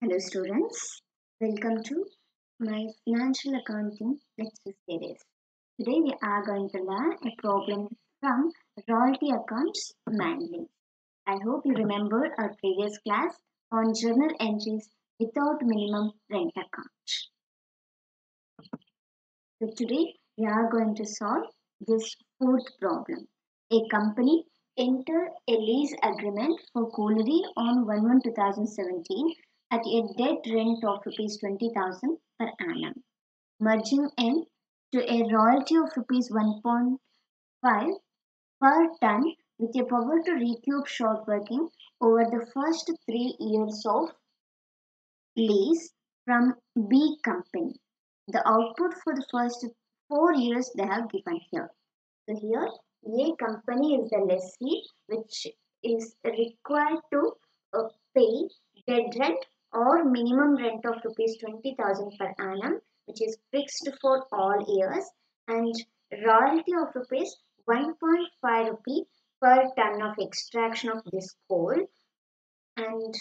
Hello students, welcome to my financial accounting lecture series. Today we are going to learn a problem from royalty accounts manual. I hope you remember our previous class on journal entries without minimum rent account. So today we are going to solve this fourth problem. A company entered a lease agreement for colliery on 1-1-2017 at a dead rent of rupees 20,000 per annum, merging in to a royalty of rupees 1.5 per ton with a power to recoup short working over the first three years of lease from B company. The output for the first four years they have given here. So here A company is the lessee which is required to uh, pay dead rent or minimum rent of rupees 20,000 per annum which is fixed for all years and royalty of rupees 1.5 rupee per ton of extraction of this coal and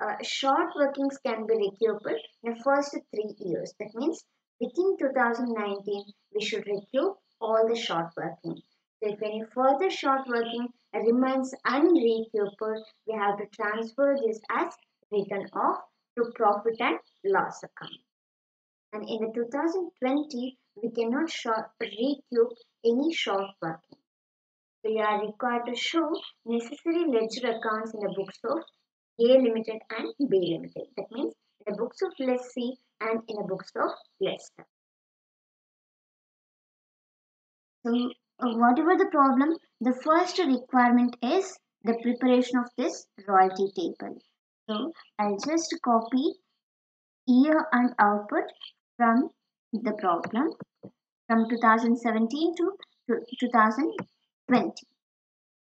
uh, short workings can be recouped in the first three years. That means within 2019 we should recoup all the short working. So if any further short working remains unrecouped, we have to transfer this as written off to profit and loss account. And in the 2020, we cannot short, recoup any short working. You are required to show necessary ledger accounts in the books of A Limited and B Limited. That means in the books of lessee and in the books of lessor. So uh, whatever the problem, the first requirement is the preparation of this royalty table. So I'll just copy year and output from the problem from 2017 to 2020.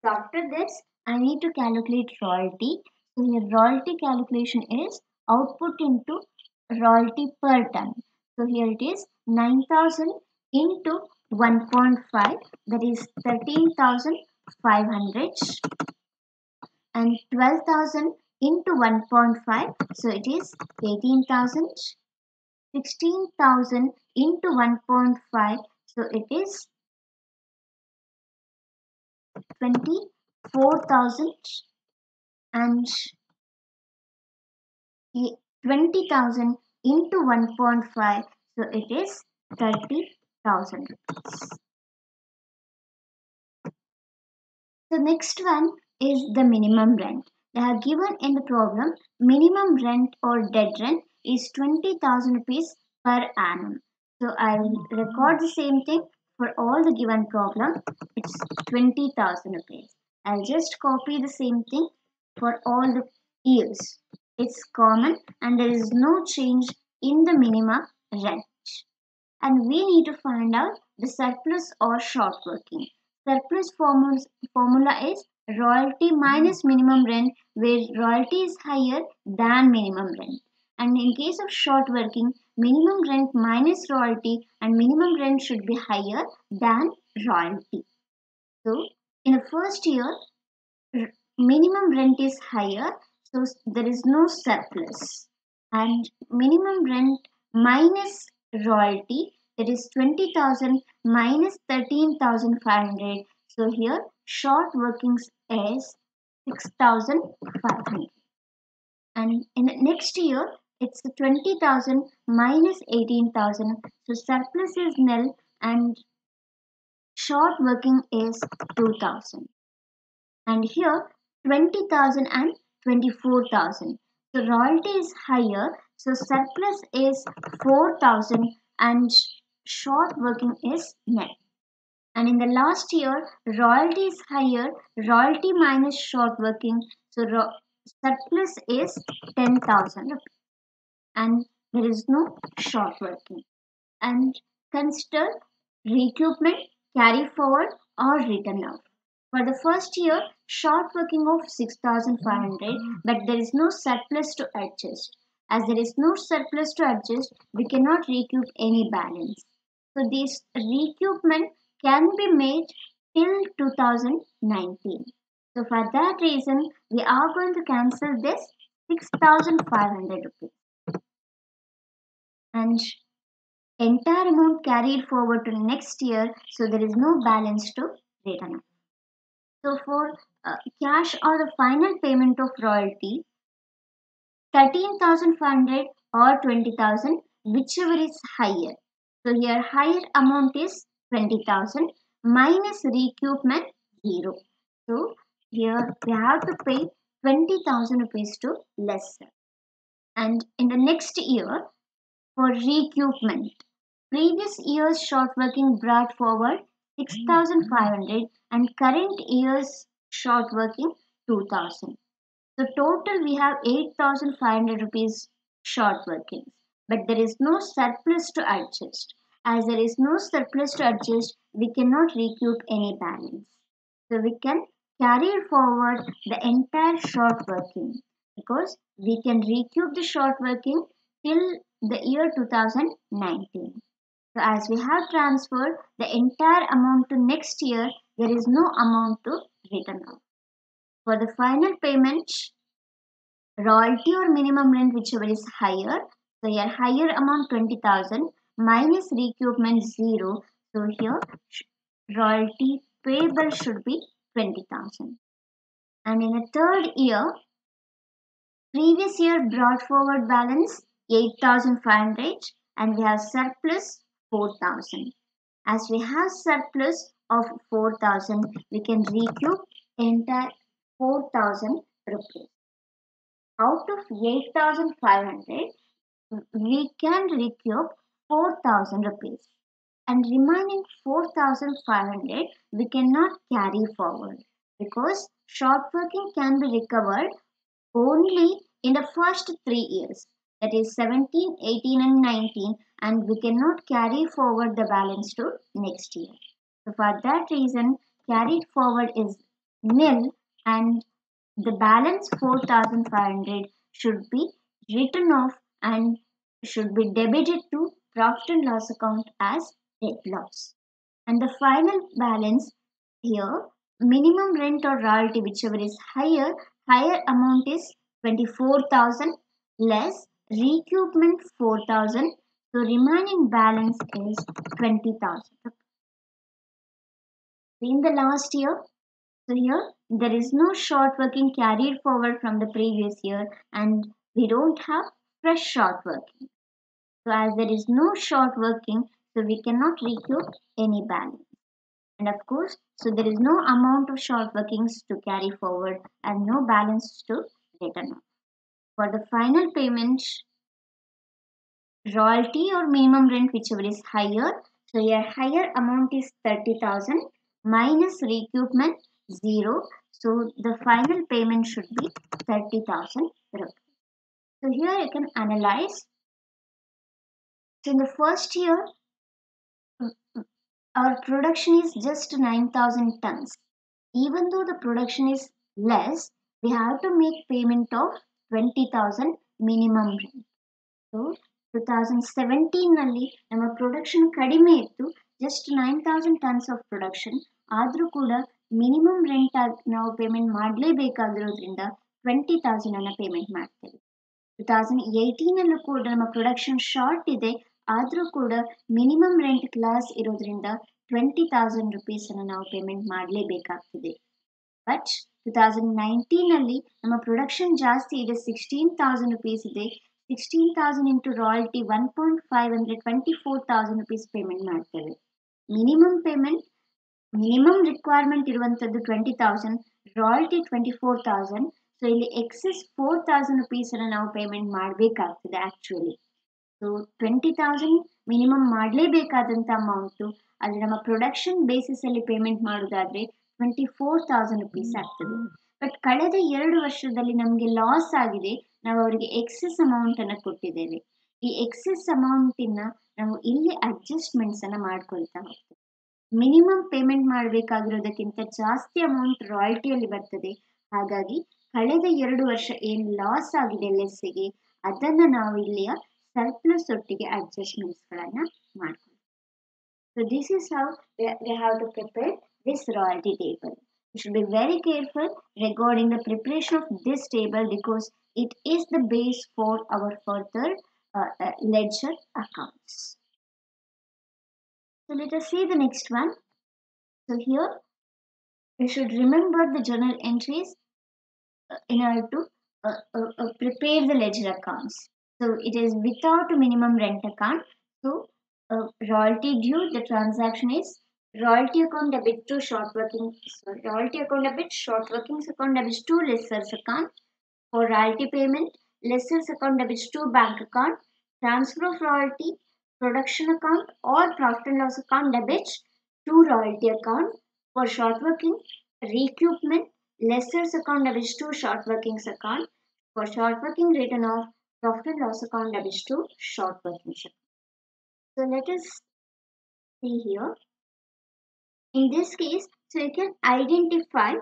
So after this, I need to calculate royalty. So here royalty calculation is output into royalty per ton. So here it is 9000 into 1.5 that is 13,500 and 12,000 into 1.5 so it is 18,000 16,000 into 1.5 so it is 24,000 and 20,000 into 1.5 so it is 30,000 rupees. The next one is the minimum rent. They are given in the problem minimum rent or dead rent is 20,000 rupees per annum. So I will record the same thing for all the given problem. It's 20,000 rupees. I'll just copy the same thing for all the years. It's common and there is no change in the minimum rent. And we need to find out the surplus or short working. Surplus formula is royalty hmm. minus minimum rent where royalty is higher than minimum rent. And in case of short working, minimum rent minus royalty and minimum rent should be higher than royalty. So in the first year, minimum rent is higher, so there is no surplus. And minimum rent minus royalty that is 20,000 minus 13,500. So here short workings is 6,500. And in the next year it's 20,000 minus 18,000. So surplus is nil and short working is 2,000. And here 20,000 and 24,000. So royalty is higher. So surplus is 4,000 and short working is net. And in the last year, royalty is higher, royalty minus short working. So surplus is 10,000 and there is no short working. And consider recoupment, carry forward or written off. For the first year, short working of 6,500 but there is no surplus to adjust. As there is no surplus to adjust, we cannot recoup any balance. So this recoupment can be made till 2019. So for that reason, we are going to cancel this 6500 rupees. And entire amount carried forward to next year so there is no balance to return so for uh, cash or the final payment of royalty 13500 or 20000 whichever is higher. So here higher amount is 20000 minus recoupment 0 so here we have to pay 20000 rupees to lessor and in the next year for recoupment. Previous year's short working brought forward 6500 and current year's short working 2000. So total we have 8500 rupees short working. But there is no surplus to adjust. As there is no surplus to adjust, we cannot recoup any balance. So we can carry forward the entire short working because we can recoup the short working till the year 2019. So as we have transferred the entire amount to next year, there is no amount to return off. For the final payment, royalty or minimum rent whichever is higher, so here higher amount 20,000 minus recoupment 0. So here royalty payable should be 20,000. And in the third year, previous year brought forward balance 8500 and we have surplus 4000. As we have surplus of 4000, we can recoup entire 4000 rupees. Out of 8500, we can recoup 4000 rupees and remaining 4500 we cannot carry forward because short working can be recovered only in the first three years that is 17, 18 and 19 and we cannot carry forward the balance to next year. So for that reason carried forward is nil and the balance 4500 should be written off and should be debited to and loss account as dead loss. And the final balance here minimum rent or royalty whichever is higher higher amount is 24000 less recoupment 4000 so remaining balance is 20000 in the last year so here there is no short working carried forward from the previous year and we don't have fresh short working so as there is no short working so we cannot recoup any balance and of course so there is no amount of short workings to carry forward and no balance to return off for the final payment, royalty or minimum rent, whichever is higher. So your higher amount is 30,000 minus recoupment 0. So the final payment should be 30,000 rupees. So here you can analyze. So in the first year, our production is just 9,000 tons. Even though the production is less, we have to make payment of 20,000 minimum rent. Thousand ಸೆವೆಂಟೀನಲ್ಲಿ ನಮ್ಮ production ಕಡಿಮೆ ಇತ್ತು just nine thousand tons of production ಆದರೂ ಕೂಡ minimum rent ಆಗಿ ನಾವು payment ಮಾಡಲೇಬೇಕಾಗಿರೋದ್ರಿಂದ twenty ತೌಸಂಡನ್ನು payment ಮಾಡ್ತೇವೆ ಟು ತೌಸಂಡ್ ಏಯ್ಟೀನಲ್ಲೂ ಕೂಡ ನಮ್ಮ ಪ್ರೊಡಕ್ಷನ್ ಶಾರ್ಟ್ ಇದೆ ಆದರೂ ಕೂಡ ಮಿನಿಮಮ್ ರೆಂಟ್ ಕ್ಲಾಸ್ ಇರೋದ್ರಿಂದ ಟ್ವೆಂಟಿ ತೌಸಂಡ್ ರುಪೀಸನ್ನು ನಾವು ಪೇಮೆಂಟ್ ಮಾಡಲೇಬೇಕಾಗ್ತದೆ. ಬಟ್ ಟು ತೌಸಂಡ್ ನೈನ್ಟೀನಲ್ಲಿ ನಮ್ಮ ಪ್ರೊಡಕ್ಷನ್ ಜಾಸ್ತಿ ಇದೆ ಸಿಕ್ಸ್ಟೀನ್ ತೌಸಂಡ್ ರುಪೀಸ್ ಇದೆ. Sixteen thousand into royalty one point five ಅಂದರೆ twenty four thousand rupees payment ಮಾಡ್ತೇವೆ. ಮಿನಿಮಮ್ ಪೇಮೆಂಟ್ ಮಿನಿಮಮ್ ರಿಕ್ವೈರ್ಮೆಂಟ್ ಇರುವಂಥದ್ದು twenty thousand royalty twenty four thousand so ಇಲ್ಲಿ ಎಕ್ಸಸ್ ಫೋರ್ ತೌಸಂಡ್ ರುಪೀಸನ್ನು ನಾವು ಪೇಮೆಂಟ್ ಮಾಡಬೇಕಾಗ್ತದೆ actually so twenty thousand minimum ಮಾಡಲೇಬೇಕಾದಂಥ amount ಆದರೆ ನಮ್ಮ production ಬೇಸಿಸಲ್ಲಿ ಪೇಮೆಂಟ್ ಮಾಡೋದಾದರೆ ಟ್ವೆಂಟಿ ಫೋರ್ ತೌಸಂಡ್ ರುಪೀಸ್ ಆಗ್ತದೆ. ಬಟ್ ಕಳೆದ ಎರಡು ವರ್ಷದಲ್ಲಿ ನಮಗೆ ಲಾಸ್ ಆಗಿದೆ, ನಾವು ಅವರಿಗೆ ಎಕ್ಸೆಸ್ ಅಮೌಂಟನ್ನು ಕೊಟ್ಟಿದ್ದೇವೆ. ಈ ಎಕ್ಸೆಸ್ ಅಮೌಂಟಿನ ನಾವು ಇಲ್ಲಿ ಅಡ್ಜಸ್ಟ್ಮೆಂಟ್ಸನ್ನು ಮಾಡ್ಕೊಳ್ತಾ ಹೋಗ್ತೇವೆ. ಮಿನಿಮಮ್ ಪೇಮೆಂಟ್ ಮಾಡಬೇಕಾಗಿರೋದಕ್ಕಿಂತ ಜಾಸ್ತಿ ಅಮೌಂಟ್ ರಾಯಲ್ಟಿಯಲ್ಲಿ ಬರ್ತದೆ. ಹಾಗಾಗಿ ಕಳೆದ ಎರಡು ವರ್ಷ ಏನು ಲಾಸ್ ಆಗಿದೆ ಲೆಸ್ಸಿಗೆ ಅದನ್ನು ನಾವು ಇಲ್ಲಿಯ ಸರ್ಪ್ಲಸ್ ಒಟ್ಟಿಗೆ ಅಡ್ಜಸ್ಟ್ಮೆಂಟ್ಸ್ಗಳನ್ನು ಮಾಡ್ಕೊಳ್ತೀವಿ so this is how we have to prepare this royalty table. You should be very careful regarding the preparation of this table because it is the base for our further uh, uh, ledger accounts. So let us see the next one. So here we should remember the journal entries uh, in order to uh, uh, uh, prepare the ledger accounts. So it is without a minimum rent account. So uh, royalty due, the transaction is royalty account debit to short working, sorry, royalty account debit, short working account debits to lessors account. For royalty payment, lessors account debits to bank account, transfer of royalty, production account or profit and loss account debits to royalty account. For short working, recoupment, lessors account debits to short workings account. For short working, written off loss account debits to short account. So let us see here. In this case, so you can identify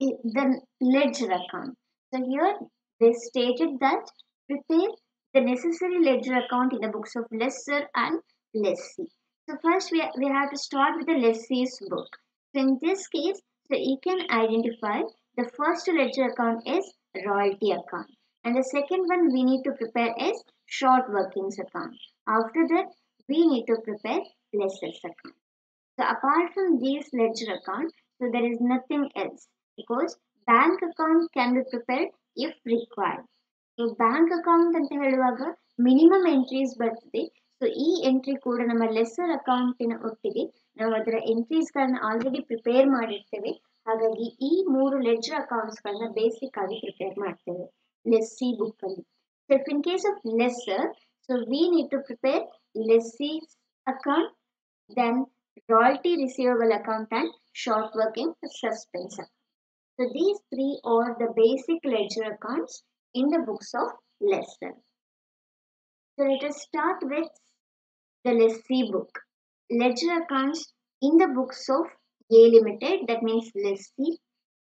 the ledger account. So here they stated that prepare the necessary ledger account in the books of lessor and lessee. So first we, we have to start with the lessee's book. So in this case, so you can identify the first ledger account is royalty account and the second one we need to prepare is short workings account. After that, we need to prepare lessor's account. So apart from these ledger account, so there is nothing else because bank account can be prepared if required. So bank account ಅಂತ ಹೇಳುವಾಗ minimum entries ಬರ್ತದೆ so ಈ entry ಕೂಡ ನಮ್ಮ lesser ಅಕೌಂಟಿನ ಒಟ್ಟಿಗೆ ನಾವು ಅದರ ಎಂಟ್ರೀಸ್ಗಳನ್ನ ಆಲ್ರೆಡಿ ಪ್ರಿಪೇರ್ ಮಾಡಿರ್ತೇವೆ ಹಾಗಾಗಿ ಈ ಮೂರು ಲೆಡ್ಜರ್ ಅಕೌಂಟ್ಸ್ಗಳನ್ನ ಬೇಸಿಕ್ ಆಗಿ ಪ್ರಿಪೇರ್ ಮಾಡ್ತೇವೆ Lessee book only. So if in case of lessor, so we need to prepare lessee's account, then royalty receivable account and short working suspense account. So these three are the basic ledger accounts in the books of lessor. So let us start with the lessee book. Ledger accounts in the books of A Limited, that means lessee,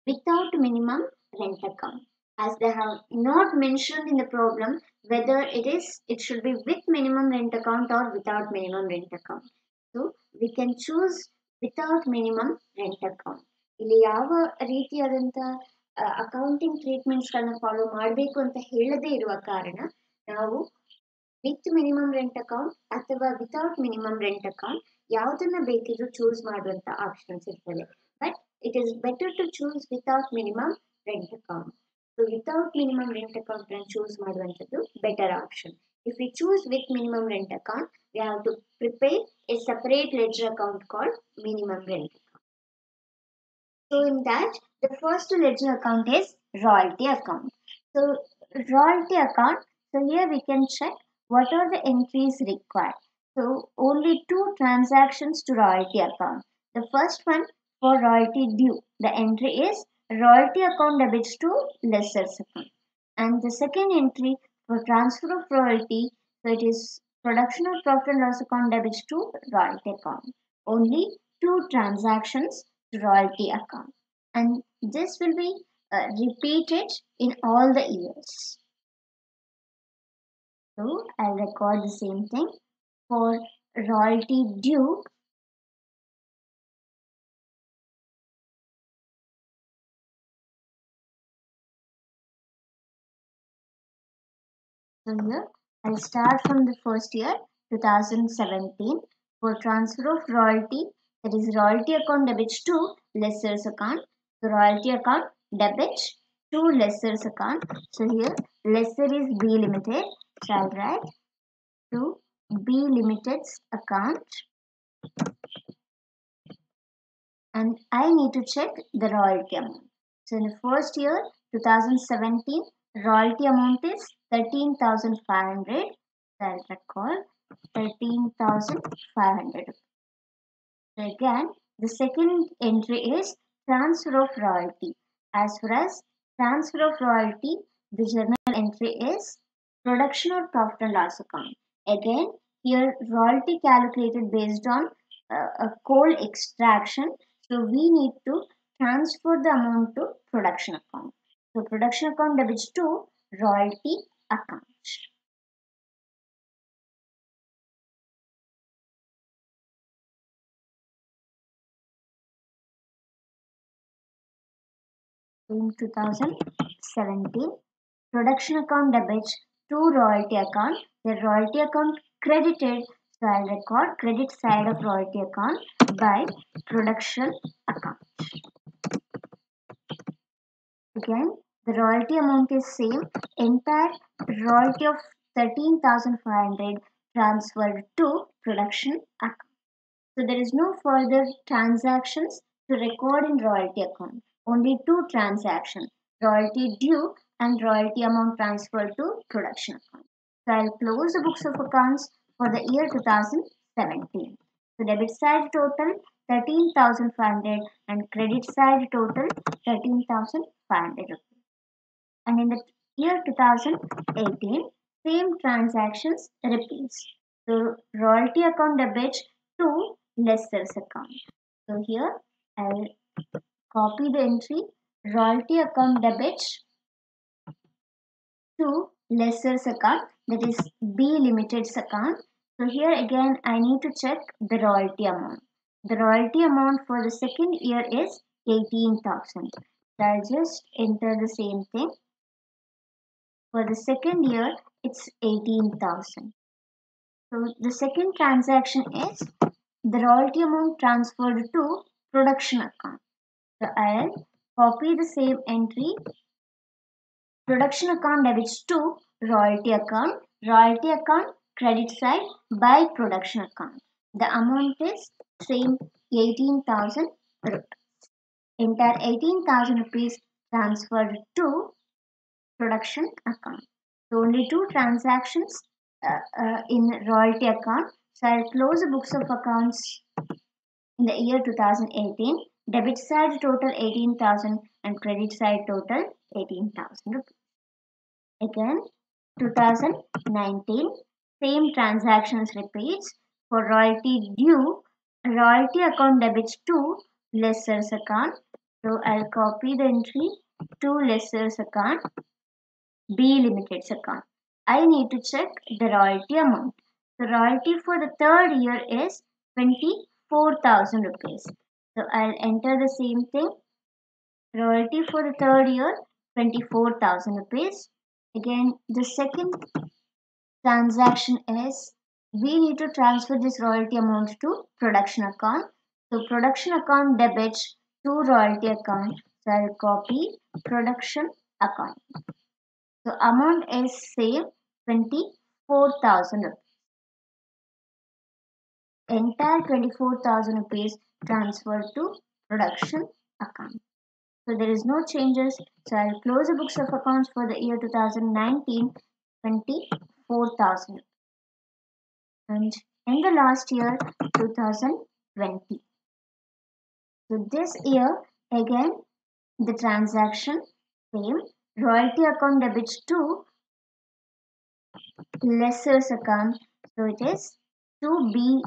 without minimum rent account. As they have not mentioned in the problem whether it is it should be with minimum rent account or without minimum rent account. So we can choose without minimum rent account. ಇಲ್ಲಿ ಯಾವ ರೀತಿಯಾದಂಥ accounting ಟ್ರೀಟ್ಮೆಂಟ್ಸ್ಗಳನ್ನ follow ಮಾಡಬೇಕು ಅಂತ ಹೇಳದೇ ಇರುವ ಕಾರಣ ನಾವು with minimum rent account ಅಥವಾ ವಿತೌಟ್ ಮಿನಿಮಮ್ ರೆಂಟ್ ಅಕೌಂಟ್ ಯಾವುದನ್ನ ಬೇಕಿದ್ರು ಚೂಸ್ ಮಾಡುವಂತ ಆಪ್ಷನ್ಸ್ ಇರ್ತದೆ but it is better to choose without minimum rent account so without minimum rent account ಅನ್ನು ಚೂಸ್ ಮಾಡುವಂಥದ್ದು better option If we choose with minimum rent account, we have to prepare a separate ledger account called minimum rent account. So in that, the first ledger account is royalty account. So royalty account, so here we can check what are the entries required. So only two transactions to royalty account. The first one for royalty due, the entry is royalty account debits to lessor's account. And the second entry for transfer of royalty, so it is production of profit and loss account debits to royalty account. Only two transactions to royalty account. And this will be uh, repeated in all the years. So I'll record the same thing for royalty due. So here I'll start from the first year 2017 for transfer of royalty that is royalty account debits to lessor's account. So royalty account debits to lessor's account. So here lessor is B limited. So I'll write to B limited's account and I need to check the royalty amount. So in the first year 2017 royalty amount is 13,500. So I'll record 13,500. Again, the second entry is transfer of royalty. As far as transfer of royalty, the journal entry is production or profit and loss account. Again, here royalty calculated based on uh, a coal extraction. So we need to transfer the amount to production account. So production account debits to royalty account. In 2017, production account debits to royalty account. The royalty account credited, so I'll record credit side of royalty account by production account. Again, the royalty amount is same. Entire royalty of 13,500 transferred to production account. So there is no further transactions to record in royalty account. Only two transactions, royalty due and royalty amount transferred to production account. So I'll close the books of accounts for the year 2017. So debit side total 13,500 and credit side total 13,500 rupees. And in the year 2018, same transactions repeats. So royalty account debits to lessors account. So here I'll copy the entry royalty account debits to lessors account that is B limited's account. So here again I need to check the royalty amount. The royalty amount for the second year is 18,000. So I'll just enter the same thing. For the second year it's 18,000. So the second transaction is the royalty amount transferred to production account. So I'll copy the same entry production account debits to royalty account royalty account credit side by production account the amount is same 18000 rupees entire 18000 rupees transferred to production account. So only two transactions uh, uh, in royalty account. So i'll close the books of accounts in the year 2018 debit side total 18000 and credit side total 18000 rupees. Again 2019 same transactions repeats. For royalty due royalty account debits to lessors account. So i'll copy the entry to lessors account b limited's account i need to check the royalty amount. The royalty for the third year is 24000 rupees. So i'll enter the same thing. Royalty for the third year 24000 rupees. Again the second transaction is we need to transfer this royalty amount to production account. So production account debits to royalty account. So i'll copy production account the amount is same 24000 rupees entire 24000 rupees transferred to production account so there is no changes. So I'll close the books of accounts for the year 2019 24,000 and in the last year 2020. So this year again the transaction same royalty account debits to lessors account so it is to B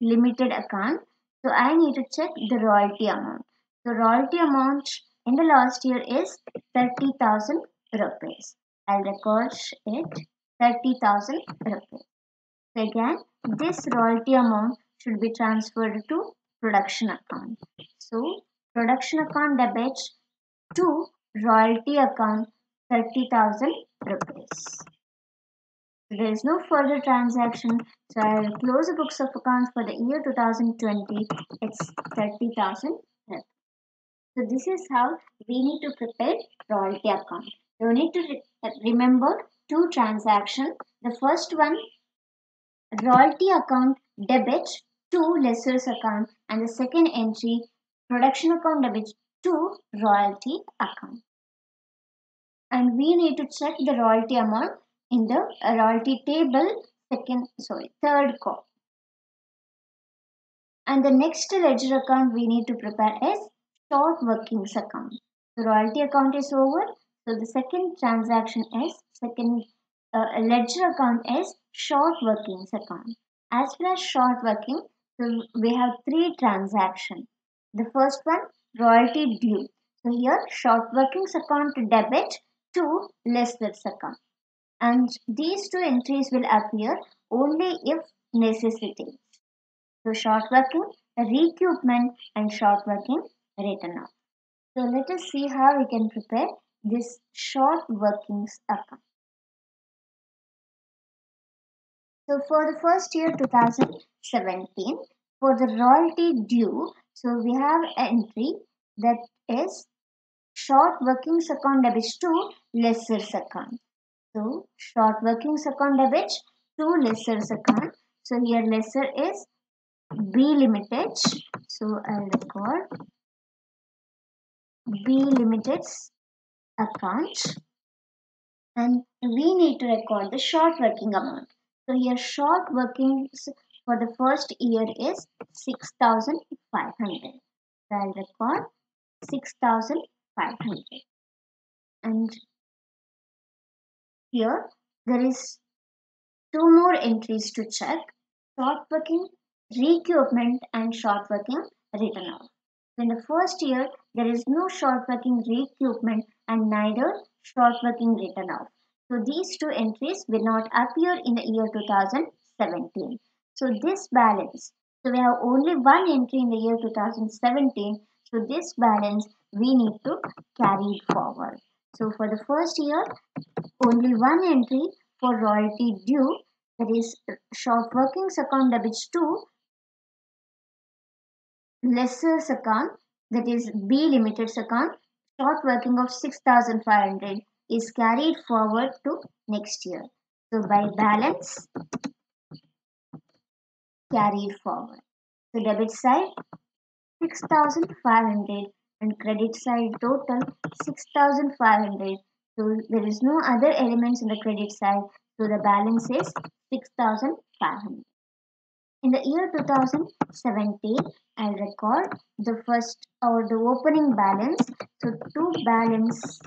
limited account so I need to check the royalty amount the royalty amount in the last year is 30,000 rupees. I'll record it 30,000 rupees. So again, this royalty amount should be transferred to production account. So production account debits to royalty account 30,000 rupees. There is no further transaction, so I'll close the books of accounts for the year 2020. It's 30,000 rupees. So this is how we need to prepare royalty account. You need to re remember two transactions. The first one royalty account debit to lessors account and the second entry production account debit to royalty account. And we need to check the royalty amount in the royalty table second sorry third column. And the next ledger account we need to prepare is short workings account. The royalty account is over. So the second transaction is second uh, ledger account is short workings account. As far as short working, so we have three transactions. The first one royalty due. So here short workings account debit to lessors account. And these two entries will appear only if necessity. So short working, recoupment and short working written off. So let us see how we can prepare this short workings account. So for the first year 2017, for the royalty due, so we have entry that is short working second debits to lessor second. So short working second debits to lessor second. So here lessor is B limited. So I'll record B limited account and we need to record the short working amount. So here short workings for the first year is 6500. So I'll record 6500 and here there is two more entries to check short working recoupment and short working written off. In the first year, there is no short working recoupment and neither short working written off. So these two entries will not appear in the year 2017. So this balance, so we have only one entry in the year 2017. So this balance we need to carry it forward. So for the first year, only one entry for royalty due that is short workings account debits to lessors account that is B limited's account short working of 6500 is carried forward to next year. So by balance carried forward. So debit side 6500 and credit side total 6500. So there is no other elements in the credit side. So the balance is 6500. In the year 2017, I'll record the first or the opening balance. So two balance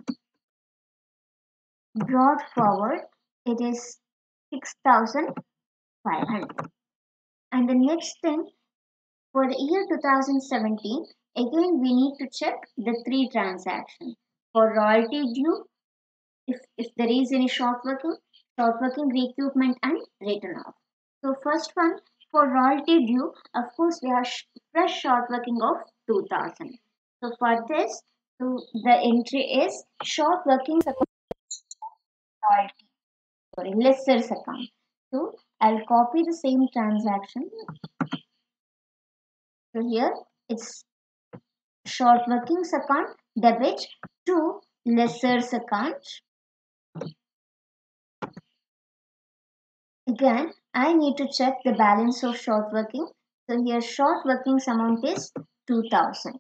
brought forward, it is 6500. And the next thing for the year 2017, again we need to check the three transactions. For royalty due, if, if there is any short working, short working recoupment and written off. So first one for royalty due, of course, we have fresh short working of 2000. So for this, so the entry is short working royalty, sorry, lessors account. So I'll copy the same transaction. So here it's short workings account debit to lessors account. Again, I need to check the balance of short working. So here short workings amount is 2000.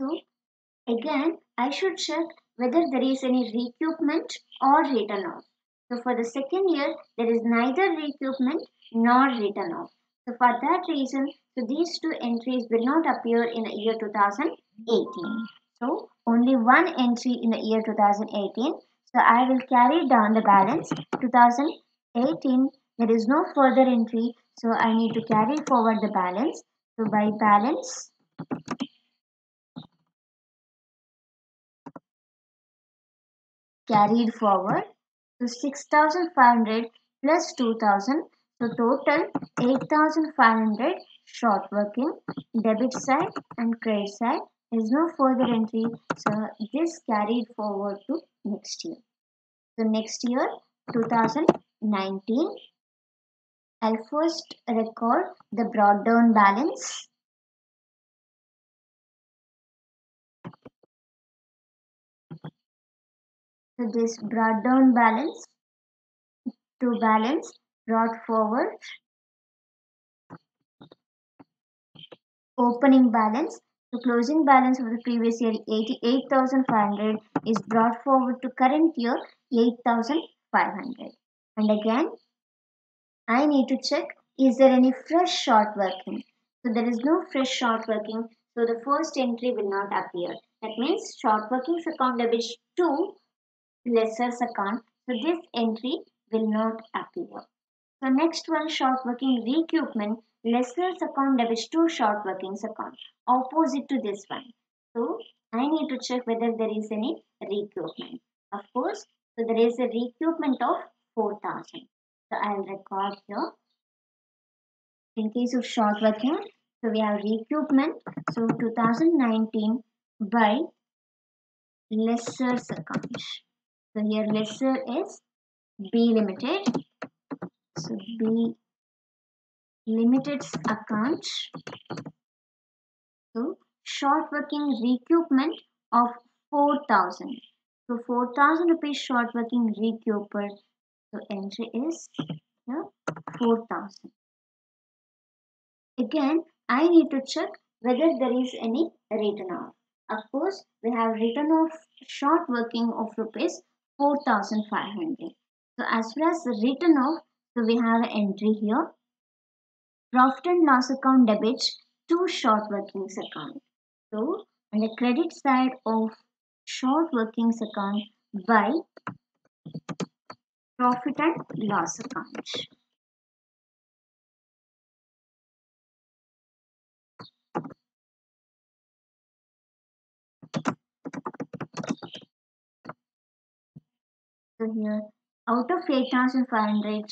So again, I should check whether there is any recoupment or written off. So for the second year, there is neither recoupment nor written off. So for that reason, so these two entries will not appear in the year 2018. So only one entry in the year 2018. So I will carry down the balance 2018. There is no further entry. So I need to carry forward the balance. So by balance carried forward to 6500 plus 2000 so total 8500 short working debit side and credit side. Is no further entry. So this carried forward to next year. So next year 2019 I'll first record the brought down balance So this brought down balance to balance brought forward. Opening balance. The closing balance of the previous year 88,500 is brought forward to current year 8,500 and again I need to check is there any fresh short working? So there is no fresh short working so the first entry will not appear. That means short workings account debits to lessors account. So this entry will not appear. So next one short working recoupment lessors account debits to short workings account opposite to this one. So I need to check whether there is any recoupment. Of course, so there is a recoupment of 4000. So I will record here. In case of short working, So we have recoupment. So 2019 by lessor's account. So here lessor is B limited. So B limited's account. So short working recoupment of 4000. So 4000 rupees short working recouper. So entry is here 4000. Again, I need to check whether there is any written off. Of course, we have written off short working of rupees 4500. So as far as written off, so we have an entry here. Profit and loss account debits to short workings account. So on the credit side of short workings account by profit and loss account. So here out of 8500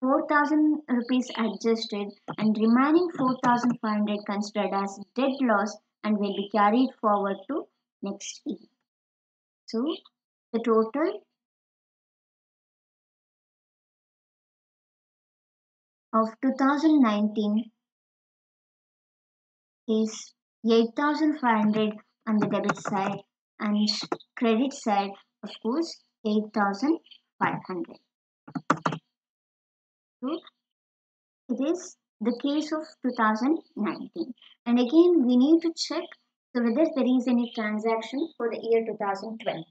4000 rupees adjusted and remaining 4500 considered as dead loss and will be carried forward to next year. So the total of 2019 is 8500 on the debit side and credit side of course 8500 so it is the case of 2019 and again we need to check so whether there is any transaction for the year 2020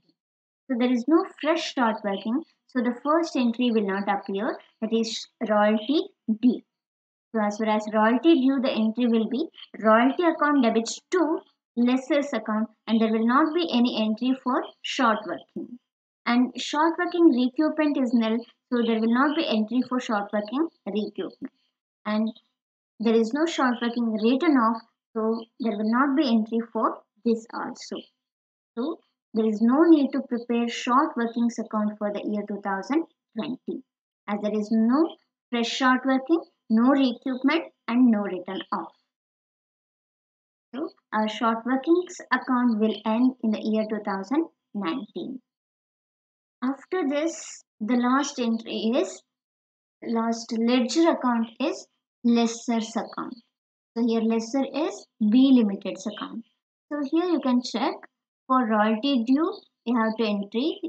so there is no fresh start working so the first entry will not appear. That is royalty due. So as far as royalty due the entry will be royalty account debits to lessor's account and there will not be any entry for short working and short working recoupment is nil so there will not be entry for short working recoupment and there is no short working written off so there will not be entry for this also. So there is no need to prepare short workings account for the year 2020 as there is no fresh short working no recoupment and no written off. So our short workings account will end in the year 2019 after this the last entry is last ledger account is lessor's account. So here lessor is b limited's account. So here you can check for royalty due you have to entry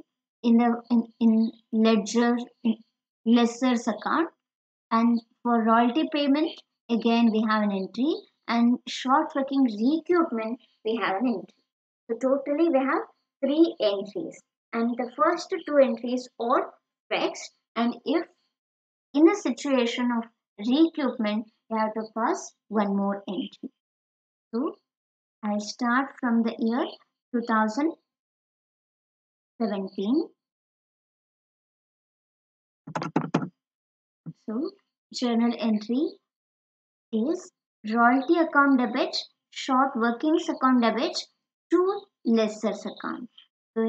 in the in, in ledger in lessor's account. And for royalty payment again we have an entry. And short working recoupment we have an entry. So totally we have three entries and the first two entries are fixed and if in a situation of recoupment you have to pass one more entry. So i start from the year 2017 so journal entry is royalty account debit short workings account debit to lessor account so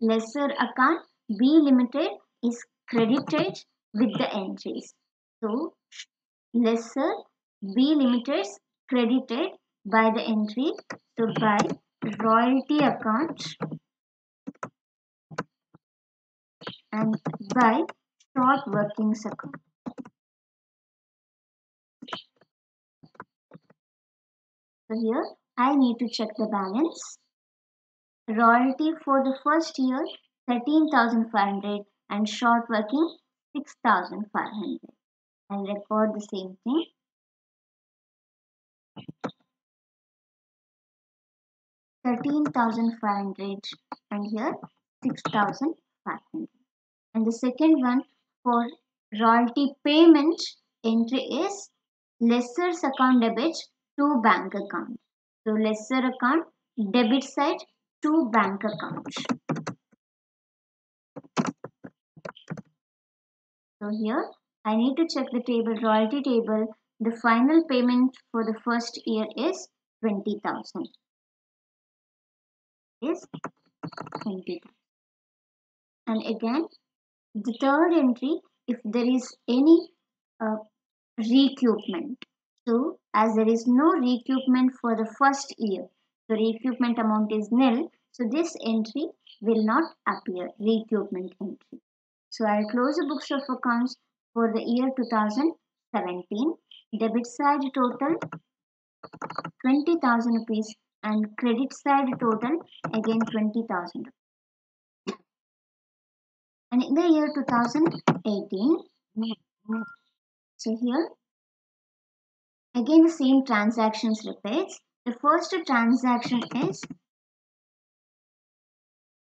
lessor account B limited is credited with the entries. So lessor B limited is credited by the entry. So by royalty account and by short working account. So here I need to check the balance. Royalty for the first year 13,500 and short working 6,500. I'll record the same thing. Thirteen thousand five hundred and here six thousand five hundred. And the second one for royalty payment entry is lessor's account debit to bank account. So lessor account debit side to bank accounts. So here I need to check the table royalty table. The final payment for the first year is 20,000. Is 20,000. And again the third entry if there is any uh, recoupment. So as there is no recoupment for the first year, the recoupment amount is nil. So this entry will not appear, recoupment entry. So I'll close the books of accounts for the year 2017. Debit side total 20,000 rupees and credit side total again 20,000 and in the year 2018 so here again the same transactions repeats the first transaction is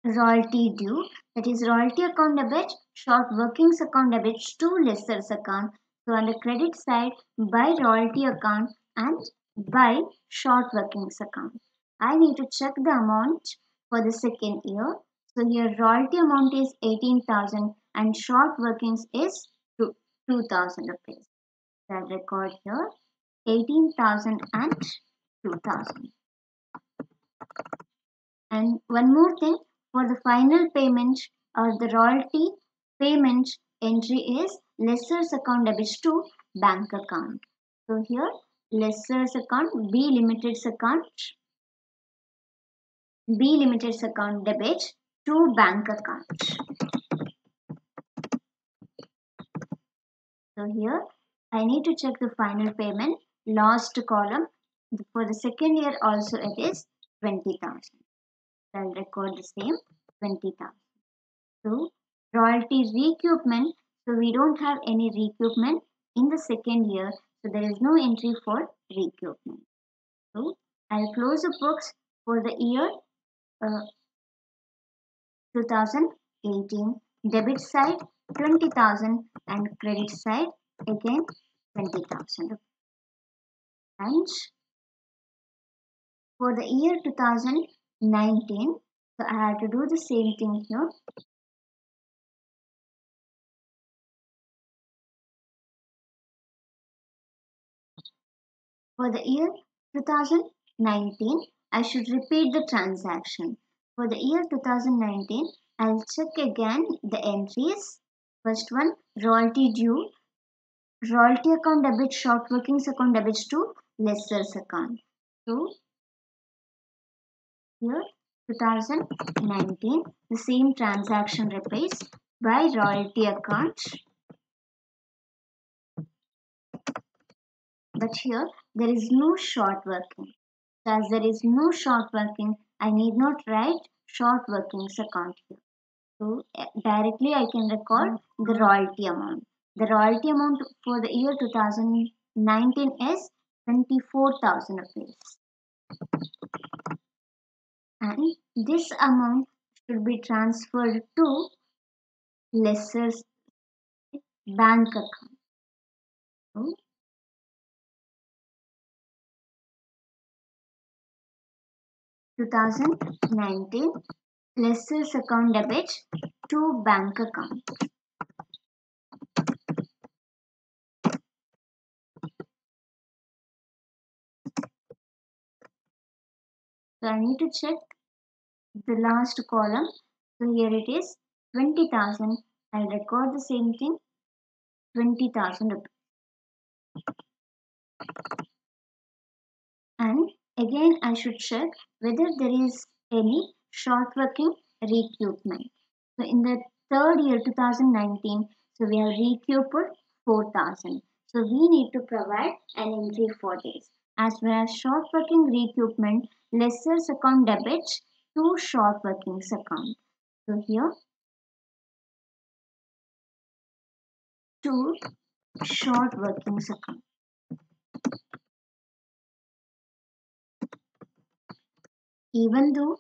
royalty due. That is royalty account debit short workings account debits to lessors account. So on the credit side by royalty account and by short workings account. I need to check the amount for the second year. So here royalty amount is 18000 and short workings is 2000 rupees. So i'll record here 18000 and 2000 and one more thing for the final payment or the royalty payment entry is lessor's account debits to bank account. So here lessor's account b limited's account b limited's account debit to bank account. So here i need to check the final payment last column for the second year also it is 20000 I'll record the same 20,000. So royalty recoupment. So we don't have any recoupment in the second year. So there is no entry for recoupment. So I'll close the books for the year uh, 2018. Debit side 20,000 and credit side again 20,000. And for the year 2019. so I have to do the same thing here. For the year 2019 I should repeat the transaction. For the year 2019 I'll check again the entries. First one royalty due. Royalty account debit short workings account debits to lessors account. So here 2019 the same transaction replaced by royalty account but here there is no short working. As there is no short working. I need not write short workings account here. So eh, directly I can record the royalty amount. The royalty amount for the year 2019 is 24,000 rupees and this amount should be transferred to lessor's bank account. So, Two thousand nineteen lessors account debit to bank account. So I need to check the last column. So here it is 20,000. I'll record the same thing 20,000 And again I should check whether there is any short working recoupment. So in the third year 2019, so we have recouped 4,000. So we need to provide an entry for this as well as short working recoupment lessor's account debits to short workings account. So here to short workings account. Even though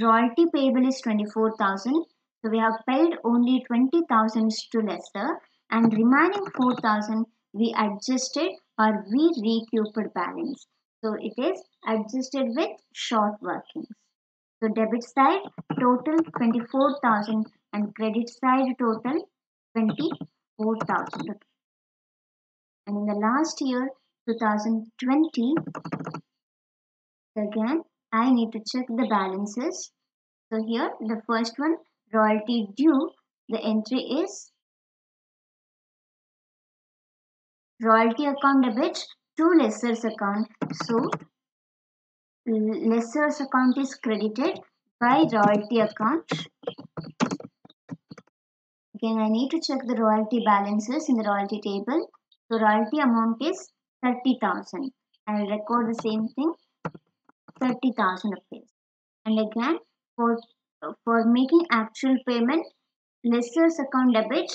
royalty payable is 24,000, so we have paid only 20,000 to lessor and remaining 4,000 we adjusted or we recouped balance. So it is adjusted with short workings. So debit side total 24,000 and credit side total 24,000. And in the last year 2020 again I need to check the balances. So here the first one royalty due the entry is royalty account debit to lessor's account. So lessor's account is credited by royalty account. Again, I need to check the royalty balances in the royalty table. So royalty amount is 30,000. I will record the same thing 30,000 rupees. And again, for, for making actual payment, lessor's account debit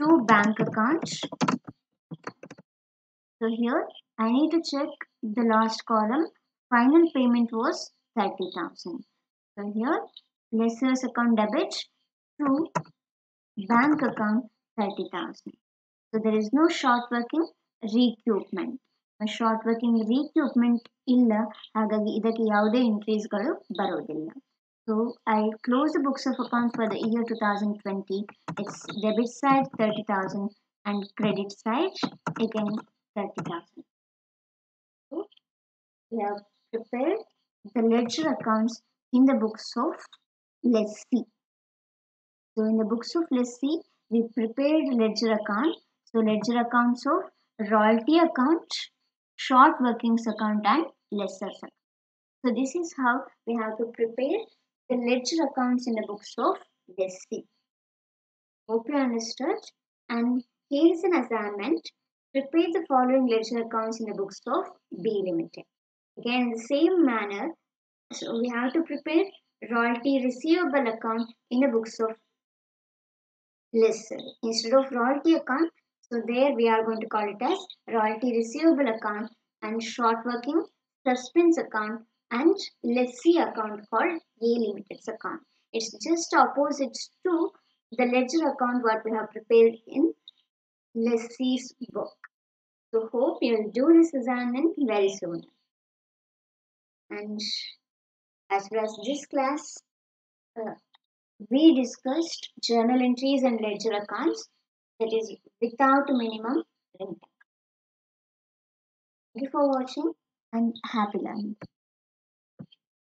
to bank account. So here I need to check the last column. Final payment was 30,000. So here lessors account debit to bank account 30,000. So there is no short working recoupment. A short working recoupment illa hagagi idakke yavade entries galu barodilla so i close the books of accounts for the year 2020 its debit side 30000 and credit side again 30,000. So we have prepared the ledger accounts in the books of lessee. So in the books of lessee, we prepared ledger account. So ledger accounts of royalty account, short workings account and lessor account. So this is how we have to prepare the ledger accounts in the books of lessee. Hope you understood. And here is an assignment. Prepare the following ledger accounts in the books of B Limited. Again, in the same manner, so we have to prepare royalty receivable account in the books of lessor. Instead of royalty account, so there we are going to call it as royalty receivable account and short working suspense account and lessee account called A Limited's account. It's just opposite to the ledger account what we have prepared in lessee's book. So hope you will do this assignment very soon. And as far as this class, uh, we discussed journal entries and ledger accounts that is without minimum. Thank you for watching and happy learning.